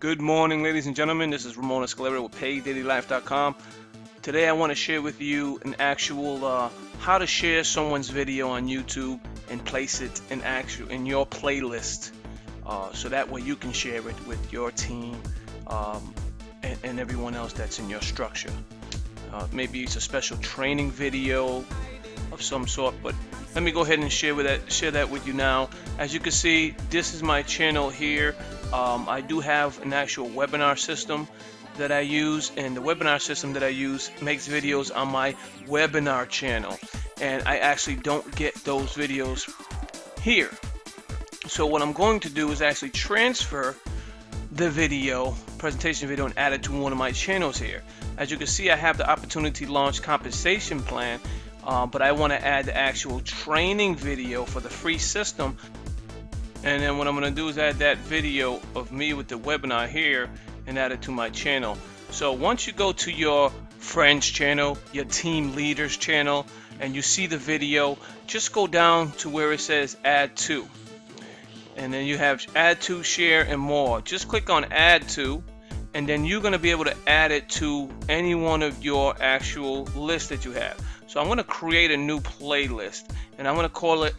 Good morning, ladies and gentlemen. This is Ramon Escalera with PayDailyLife.com. Today, I want to share with you an actual uh, how to share someone's video on YouTube and place it in actual in your playlist, uh, so that way you can share it with your team um, and, and, everyone else that's in your structure. Uh, maybe it's a special training video of some sort, but let me go ahead and share with that share that with you now. As you can see this is my channel here. Um, I do have an actual webinar system that I use and the webinar system that I use makes videos on my webinar channel. And I actually don't get those videos here. So what I'm going to do is actually transfer the video presentation video and add it to one of my channels here. As you can see I have the opportunity launch compensation plan uh, but I want to add the actual training video for the free system. And then what I'm going to do is add that video of me with the webinar here and add it to my channel. So once you go to your friends channel your team leaders channel and you see the video just go down to where it says add to. And then you have add to share and more. Just click on add to and then you're going to be able to add it to any one of your actual lists that you have so I'm going to create a new playlist and I'm going to call it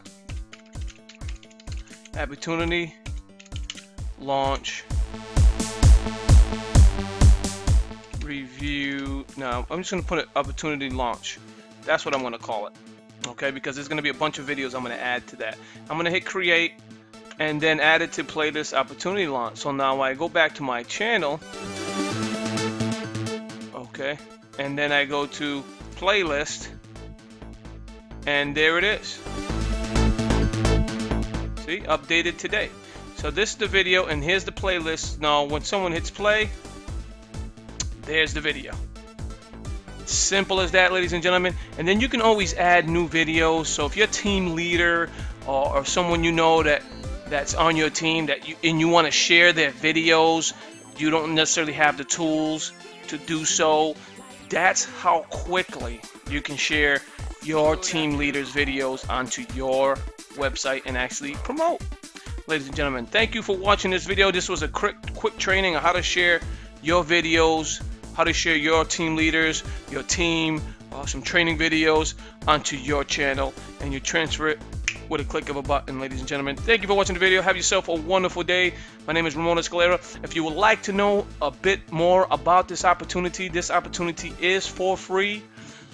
Opportunity Launch Review. Now I'm just going to put it Opportunity Launch. That's what I'm going to call it. Okay, because there's going to be a bunch of videos I'm going to add to that. I'm going to hit create and then add it to playlist opportunity launch. So now I go back to my channel. Okay, and then I go to playlist and there it is. See updated today. So this is the video and here's the playlist. Now when someone hits play there's the video. Simple as that ladies and gentlemen. And then you can always add new videos. So if you're a team leader or, or someone you know that that's on your team that you and you want to share their videos you don't necessarily have the tools to do so that's how quickly you can share your team leaders videos onto your website and actually promote. Ladies and gentlemen thank you for watching this video. This was a quick quick training on how to share your videos how to share your team leaders your team uh, some training videos onto your channel and you transfer it with a click of a button ladies and gentlemen thank you for watching the video have yourself a wonderful day my name is Ramon Escalera if you would like to know a bit more about this opportunity this opportunity is for free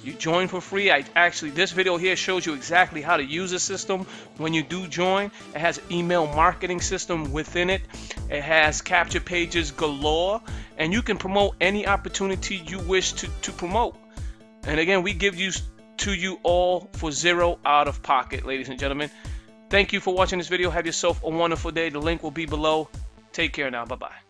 you join for free. I actually this video here shows you exactly how to use the system when you do join. It has email marketing system within it. It has capture pages galore and you can promote any opportunity you wish to, to promote. And again, we give you to you all for zero out of pocket, ladies and gentlemen. Thank you for watching this video. Have yourself a wonderful day. The link will be below. Take care now. Bye-bye.